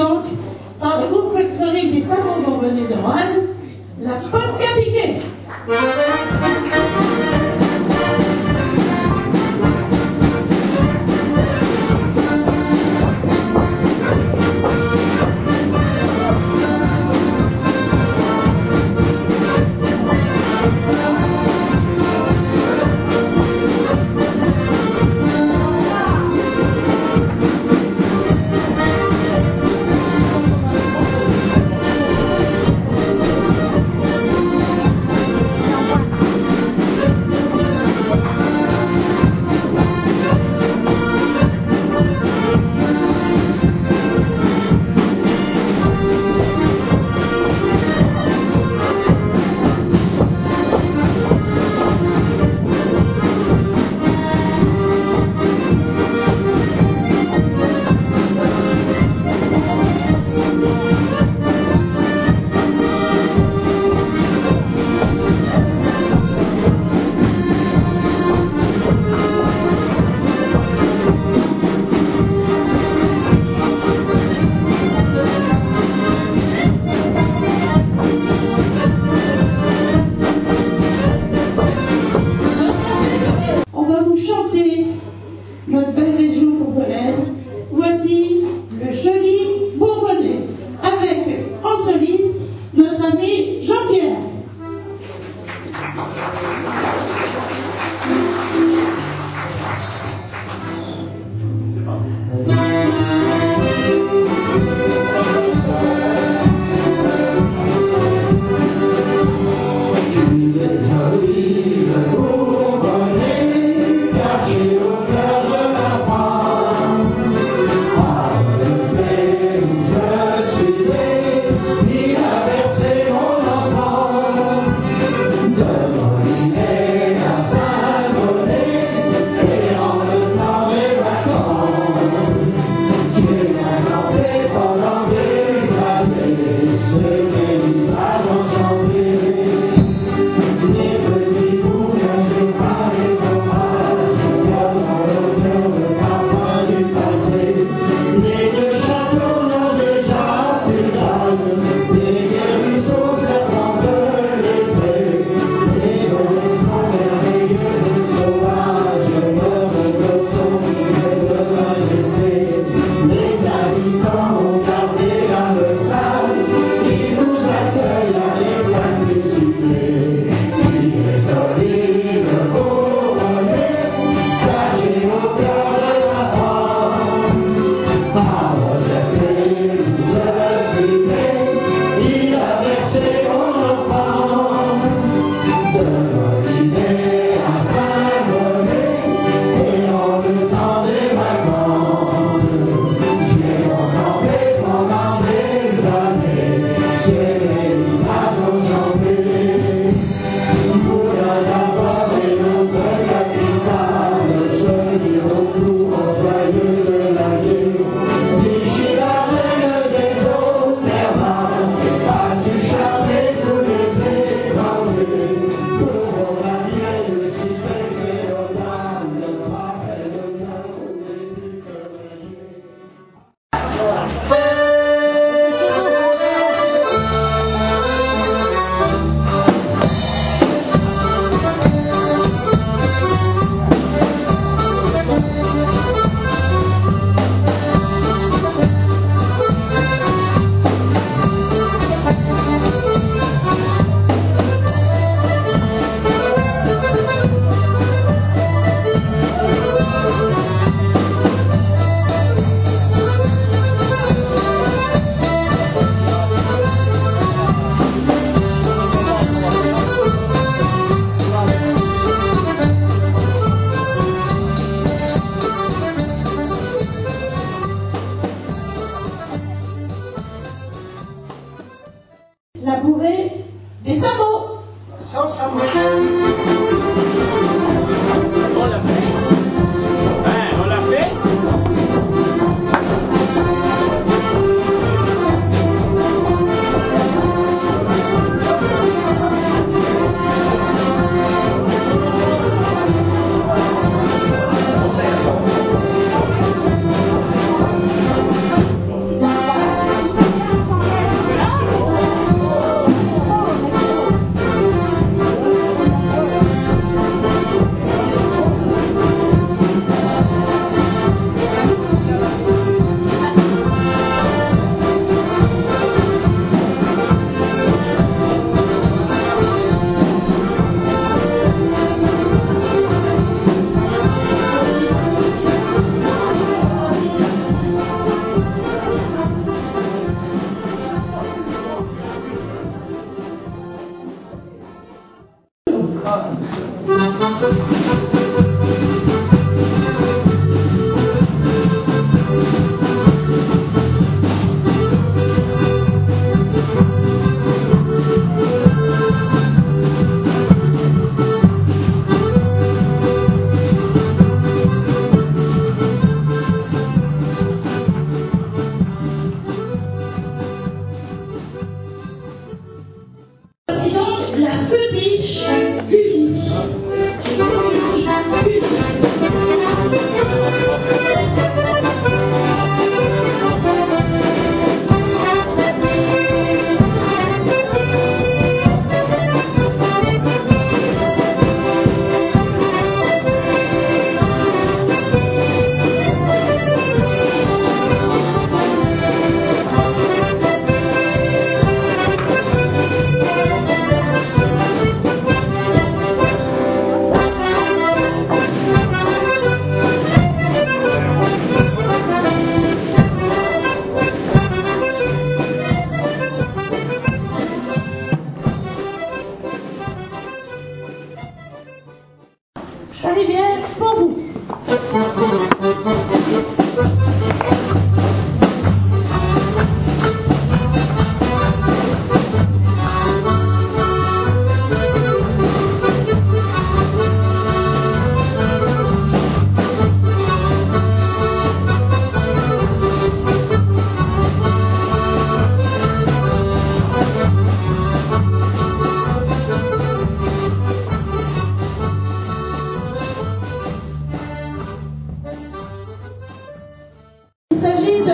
donc, parmi vous préférez des savons vous venez de Roanne, la pomme capiquée. Notre belle région bourbonnaise.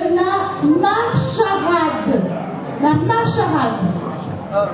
de la marcharade. La marche marcharade. Ah.